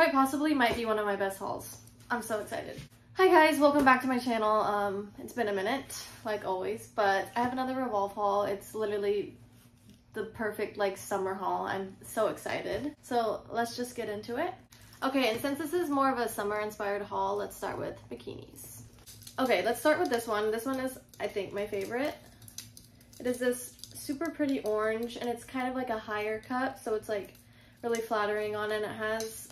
quite possibly might be one of my best hauls. I'm so excited. Hi guys, welcome back to my channel. Um, it's been a minute, like always, but I have another Revolve haul. It's literally the perfect like summer haul. I'm so excited. So let's just get into it. Okay, and since this is more of a summer inspired haul, let's start with bikinis. Okay, let's start with this one. This one is, I think, my favorite. It is this super pretty orange and it's kind of like a higher cut, so it's like really flattering on and It has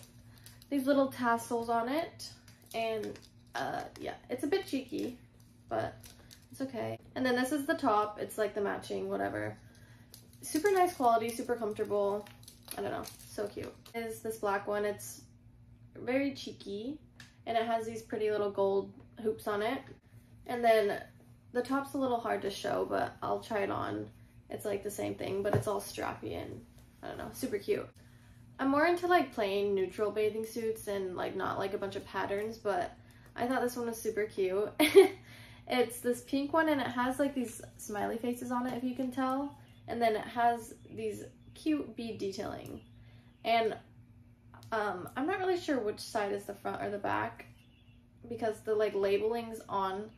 these little tassels on it and uh, yeah, it's a bit cheeky, but it's okay. And then this is the top. It's like the matching, whatever. Super nice quality, super comfortable. I don't know, so cute. Is this black one. It's very cheeky and it has these pretty little gold hoops on it. And then the top's a little hard to show, but I'll try it on. It's like the same thing, but it's all strappy and I don't know, super cute. I'm more into like plain neutral bathing suits and like not like a bunch of patterns, but I thought this one was super cute. it's this pink one and it has like these smiley faces on it if you can tell. And then it has these cute bead detailing. And um, I'm not really sure which side is the front or the back because the like labeling's on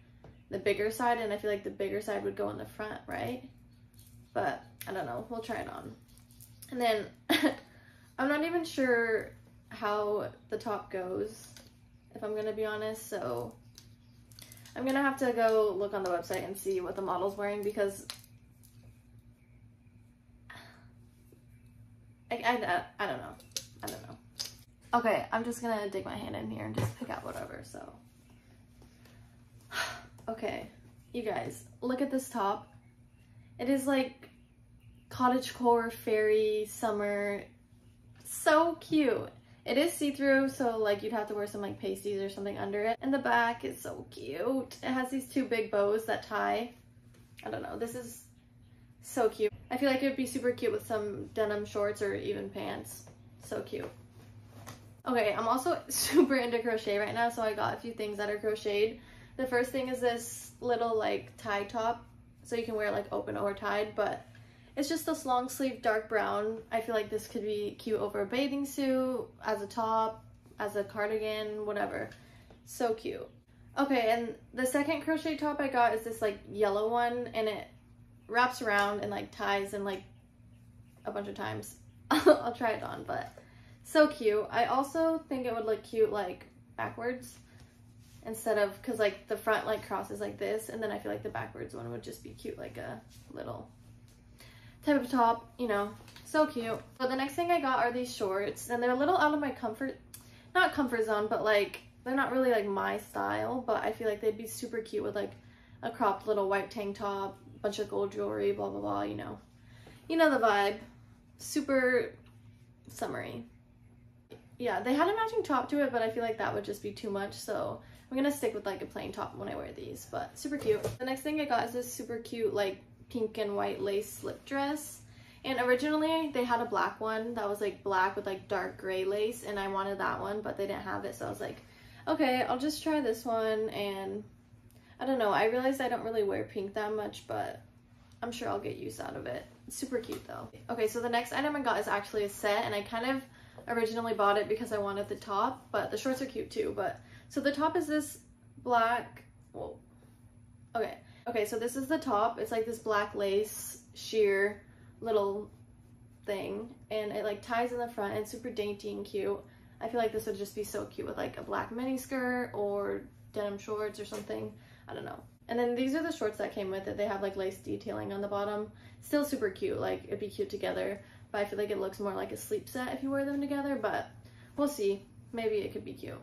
the bigger side and I feel like the bigger side would go in the front, right? But I don't know, we'll try it on. And then I'm not even sure how the top goes, if I'm gonna be honest, so I'm gonna have to go look on the website and see what the model's wearing because I, I, I don't know. I don't know. Okay, I'm just gonna dig my hand in here and just pick out whatever, so. okay, you guys, look at this top. It is like cottage core, fairy, summer. So cute. It is see-through, so like you'd have to wear some like pasties or something under it. And the back is so cute. It has these two big bows that tie. I don't know, this is so cute. I feel like it would be super cute with some denim shorts or even pants. So cute. Okay, I'm also super into crochet right now, so I got a few things that are crocheted. The first thing is this little like tie top, so you can wear it like open or tied, but it's just this long sleeve dark brown. I feel like this could be cute over a bathing suit, as a top, as a cardigan, whatever. So cute. Okay, and the second crochet top I got is this like yellow one, and it wraps around and like ties and like a bunch of times. I'll try it on, but so cute. I also think it would look cute like backwards instead of, because like the front like crosses like this and then I feel like the backwards one would just be cute like a little type of top, you know, so cute. But the next thing I got are these shorts and they're a little out of my comfort, not comfort zone, but like they're not really like my style, but I feel like they'd be super cute with like a cropped little white tank top, bunch of gold jewelry, blah, blah, blah, you know. You know the vibe. Super summery yeah, they had a matching top to it, but I feel like that would just be too much. So I'm gonna stick with like a plain top when I wear these, but super cute. The next thing I got is this super cute like pink and white lace slip dress. And originally they had a black one that was like black with like dark gray lace and I wanted that one, but they didn't have it. So I was like, okay, I'll just try this one. And I don't know, I realized I don't really wear pink that much, but I'm sure I'll get use out of it. It's super cute though. Okay, so the next item I got is actually a set and I kind of originally bought it because I wanted the top, but the shorts are cute too. But so the top is this black, whoa, okay. Okay, so this is the top. It's like this black lace sheer little thing and it like ties in the front and super dainty and cute. I feel like this would just be so cute with like a black mini skirt or denim shorts or something. I don't know. And then these are the shorts that came with it. They have like lace detailing on the bottom. Still super cute. Like it'd be cute together but I feel like it looks more like a sleep set if you wear them together, but we'll see. Maybe it could be cute.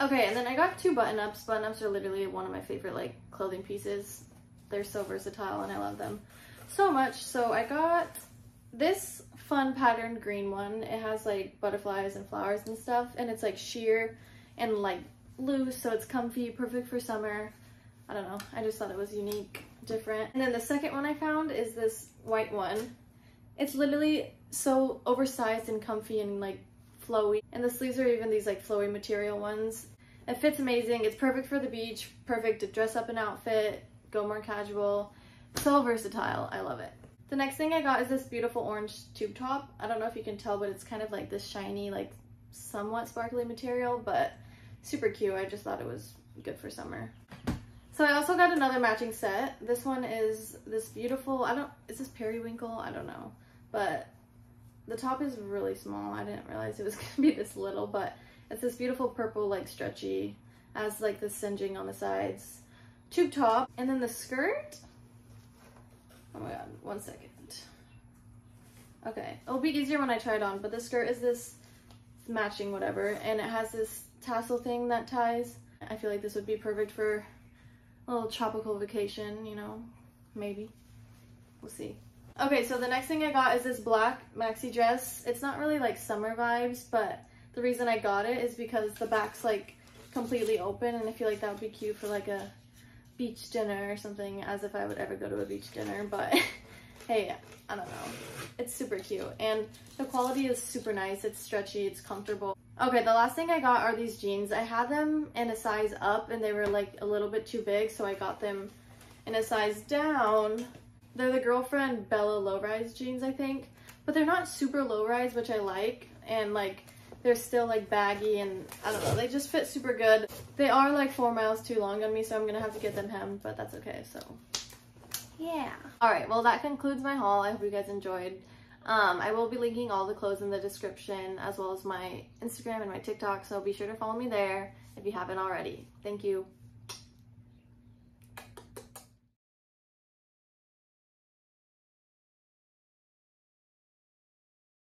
Okay, and then I got two button-ups. Button-ups are literally one of my favorite like clothing pieces. They're so versatile and I love them so much. So I got this fun patterned green one. It has like butterflies and flowers and stuff and it's like sheer and like loose so it's comfy, perfect for summer. I don't know, I just thought it was unique, different. And then the second one I found is this white one. It's literally so oversized and comfy and like flowy. And the sleeves are even these like flowy material ones. It fits amazing. It's perfect for the beach, perfect to dress up an outfit, go more casual. So versatile. I love it. The next thing I got is this beautiful orange tube top. I don't know if you can tell, but it's kind of like this shiny, like somewhat sparkly material, but super cute. I just thought it was good for summer. So I also got another matching set. This one is this beautiful, I don't, is this periwinkle? I don't know. But the top is really small. I didn't realize it was gonna be this little, but it's this beautiful purple, like stretchy, has like the singeing on the sides. Tube top, and then the skirt. Oh my god, one second. Okay, it'll be easier when I try it on, but the skirt is this matching whatever, and it has this tassel thing that ties. I feel like this would be perfect for a little tropical vacation, you know, maybe. We'll see. Okay, so the next thing I got is this black maxi dress. It's not really like summer vibes, but the reason I got it is because the back's like completely open and I feel like that would be cute for like a beach dinner or something as if I would ever go to a beach dinner, but hey, I don't know. It's super cute and the quality is super nice. It's stretchy, it's comfortable. Okay, the last thing I got are these jeans. I had them in a size up and they were like a little bit too big, so I got them in a size down. They're the girlfriend Bella low-rise jeans, I think, but they're not super low-rise, which I like, and like they're still like baggy and I don't know, they just fit super good. They are like four miles too long on me, so I'm gonna have to get them hemmed, but that's okay, so yeah. All right, well that concludes my haul. I hope you guys enjoyed. Um, I will be linking all the clothes in the description as well as my Instagram and my TikTok, so be sure to follow me there if you haven't already. Thank you.